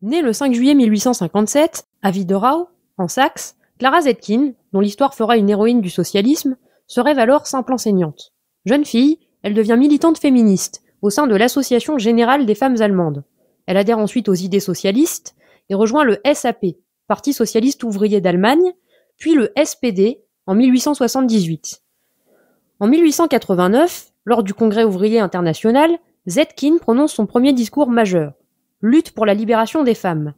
Née le 5 juillet 1857, à Widerau, en Saxe, Clara Zetkin, dont l'histoire fera une héroïne du socialisme, se rêve alors simple enseignante. Jeune fille, elle devient militante féministe au sein de l'Association générale des femmes allemandes. Elle adhère ensuite aux idées socialistes et rejoint le SAP, Parti socialiste ouvrier d'Allemagne, puis le SPD en 1878. En 1889, lors du Congrès ouvrier international, Zetkin prononce son premier discours majeur, Lutte pour la libération des femmes.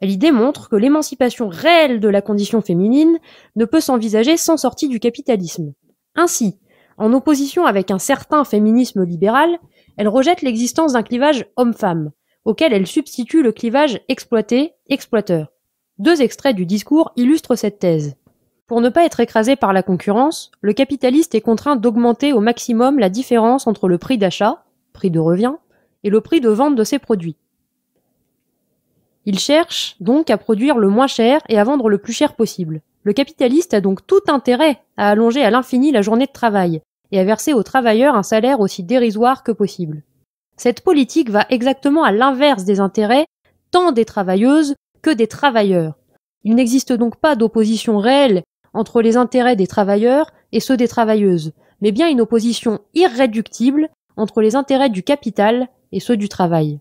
Elle y démontre que l'émancipation réelle de la condition féminine ne peut s'envisager sans sortie du capitalisme. Ainsi, en opposition avec un certain féminisme libéral, elle rejette l'existence d'un clivage homme-femme, auquel elle substitue le clivage exploité-exploiteur. Deux extraits du discours illustrent cette thèse. Pour ne pas être écrasé par la concurrence, le capitaliste est contraint d'augmenter au maximum la différence entre le prix d'achat, prix de revient, et le prix de vente de ses produits. Il cherche donc à produire le moins cher et à vendre le plus cher possible. Le capitaliste a donc tout intérêt à allonger à l'infini la journée de travail et à verser aux travailleurs un salaire aussi dérisoire que possible. Cette politique va exactement à l'inverse des intérêts tant des travailleuses que des travailleurs. Il n'existe donc pas d'opposition réelle entre les intérêts des travailleurs et ceux des travailleuses, mais bien une opposition irréductible entre les intérêts du capital et ceux du travail.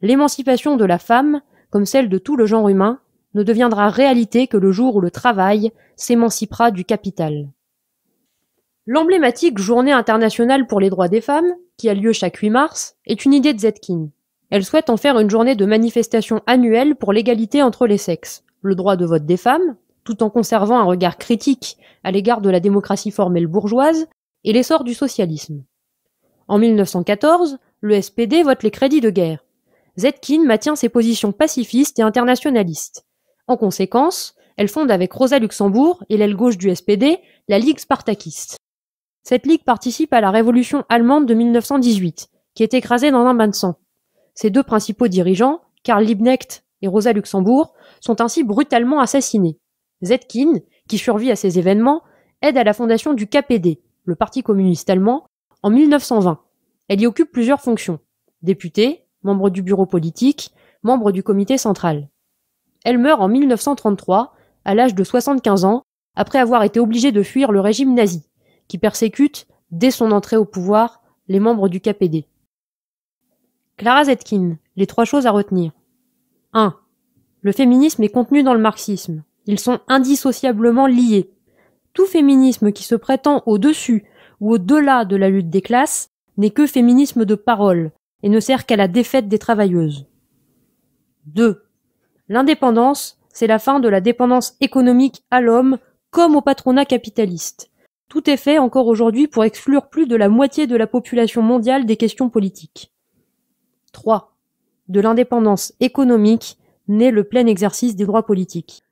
L'émancipation de la femme, comme celle de tout le genre humain, ne deviendra réalité que le jour où le travail s'émancipera du capital. L'emblématique Journée internationale pour les droits des femmes, qui a lieu chaque 8 mars, est une idée de Zetkin. Elle souhaite en faire une journée de manifestation annuelle pour l'égalité entre les sexes, le droit de vote des femmes, tout en conservant un regard critique à l'égard de la démocratie formelle bourgeoise et l'essor du socialisme. En 1914, le SPD vote les crédits de guerre. Zetkin maintient ses positions pacifistes et internationalistes. En conséquence, elle fonde avec Rosa Luxembourg et l'aile gauche du SPD la Ligue spartakiste. Cette ligue participe à la révolution allemande de 1918, qui est écrasée dans un bain de sang. Ses deux principaux dirigeants, Karl Liebknecht et Rosa Luxembourg, sont ainsi brutalement assassinés. Zetkin, qui survit à ces événements, aide à la fondation du KPD, le Parti communiste allemand, en 1920. Elle y occupe plusieurs fonctions. Députée, membre du bureau politique, membre du comité central. Elle meurt en 1933, à l'âge de 75 ans, après avoir été obligée de fuir le régime nazi, qui persécute, dès son entrée au pouvoir, les membres du KPD. Clara Zetkin, les trois choses à retenir. 1. Le féminisme est contenu dans le marxisme. Ils sont indissociablement liés. Tout féminisme qui se prétend au-dessus ou au-delà de la lutte des classes n'est que féminisme de parole et ne sert qu'à la défaite des travailleuses. 2. L'indépendance, c'est la fin de la dépendance économique à l'homme comme au patronat capitaliste. Tout est fait encore aujourd'hui pour exclure plus de la moitié de la population mondiale des questions politiques. 3. De l'indépendance économique naît le plein exercice des droits politiques.